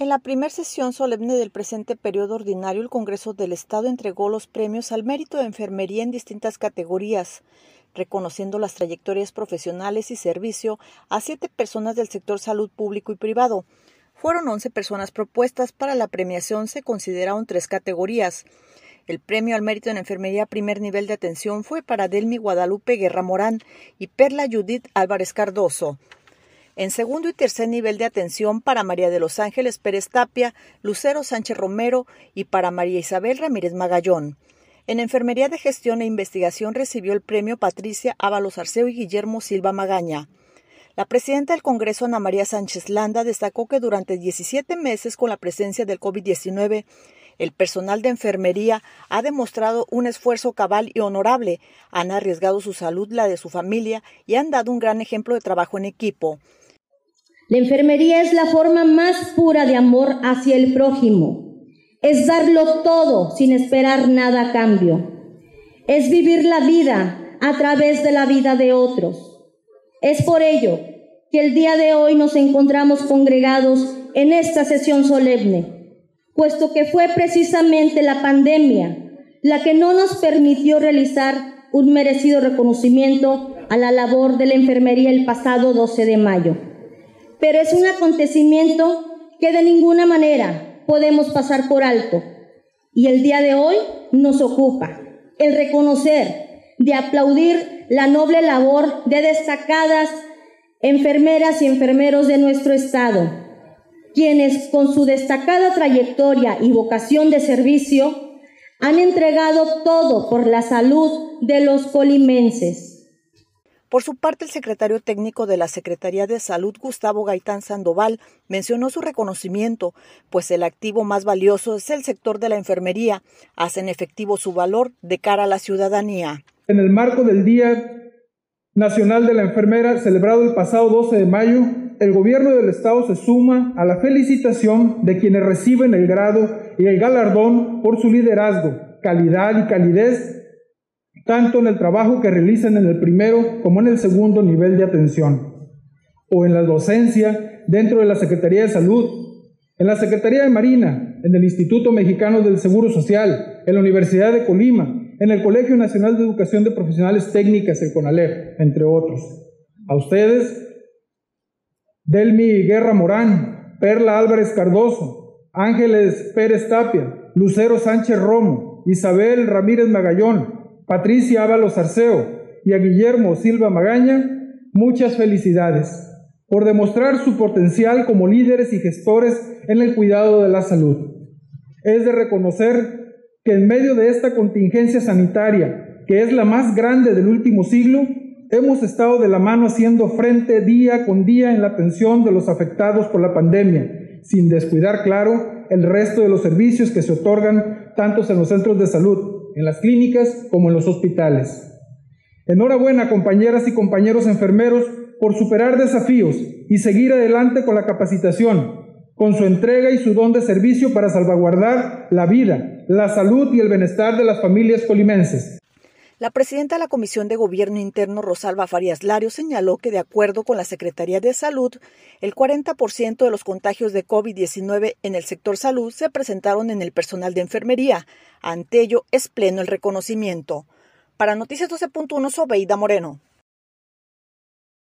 En la primera sesión solemne del presente periodo ordinario, el Congreso del Estado entregó los premios al mérito de enfermería en distintas categorías, reconociendo las trayectorias profesionales y servicio a siete personas del sector salud público y privado. Fueron once personas propuestas para la premiación, se consideraron tres categorías. El premio al mérito en enfermería primer nivel de atención fue para Delmi Guadalupe Guerra Morán y Perla Judith Álvarez Cardoso. En segundo y tercer nivel de atención para María de los Ángeles Pérez Tapia, Lucero Sánchez Romero y para María Isabel Ramírez Magallón. En Enfermería de Gestión e Investigación recibió el premio Patricia Ábalos Arceo y Guillermo Silva Magaña. La presidenta del Congreso, Ana María Sánchez Landa, destacó que durante 17 meses con la presencia del COVID-19, el personal de enfermería ha demostrado un esfuerzo cabal y honorable, han arriesgado su salud, la de su familia y han dado un gran ejemplo de trabajo en equipo. La enfermería es la forma más pura de amor hacia el prójimo. Es darlo todo sin esperar nada a cambio. Es vivir la vida a través de la vida de otros. Es por ello que el día de hoy nos encontramos congregados en esta sesión solemne, puesto que fue precisamente la pandemia la que no nos permitió realizar un merecido reconocimiento a la labor de la enfermería el pasado 12 de mayo pero es un acontecimiento que de ninguna manera podemos pasar por alto. Y el día de hoy nos ocupa el reconocer, de aplaudir la noble labor de destacadas enfermeras y enfermeros de nuestro Estado, quienes con su destacada trayectoria y vocación de servicio han entregado todo por la salud de los colimenses. Por su parte, el secretario técnico de la Secretaría de Salud, Gustavo Gaitán Sandoval, mencionó su reconocimiento, pues el activo más valioso es el sector de la enfermería. Hacen efectivo su valor de cara a la ciudadanía. En el marco del Día Nacional de la Enfermera, celebrado el pasado 12 de mayo, el gobierno del Estado se suma a la felicitación de quienes reciben el grado y el galardón por su liderazgo, calidad y calidez tanto en el trabajo que realizan en el primero como en el segundo nivel de atención, o en la docencia dentro de la Secretaría de Salud, en la Secretaría de Marina, en el Instituto Mexicano del Seguro Social, en la Universidad de Colima, en el Colegio Nacional de Educación de Profesionales Técnicas, el CONALEP, entre otros. A ustedes, Delmi Guerra Morán, Perla Álvarez Cardoso, Ángeles Pérez Tapia, Lucero Sánchez Romo, Isabel Ramírez Magallón, Patricia Ábalos Arceo y a Guillermo Silva Magaña, muchas felicidades por demostrar su potencial como líderes y gestores en el cuidado de la salud. Es de reconocer que en medio de esta contingencia sanitaria, que es la más grande del último siglo, hemos estado de la mano haciendo frente día con día en la atención de los afectados por la pandemia, sin descuidar, claro, el resto de los servicios que se otorgan tanto en los centros de salud en las clínicas como en los hospitales. Enhorabuena, compañeras y compañeros enfermeros, por superar desafíos y seguir adelante con la capacitación, con su entrega y su don de servicio para salvaguardar la vida, la salud y el bienestar de las familias colimenses. La presidenta de la Comisión de Gobierno Interno, Rosalba Farias Lario, señaló que, de acuerdo con la Secretaría de Salud, el 40% de los contagios de COVID-19 en el sector salud se presentaron en el personal de enfermería. Ante ello, es pleno el reconocimiento. Para Noticias 12.1, Sobeida Moreno.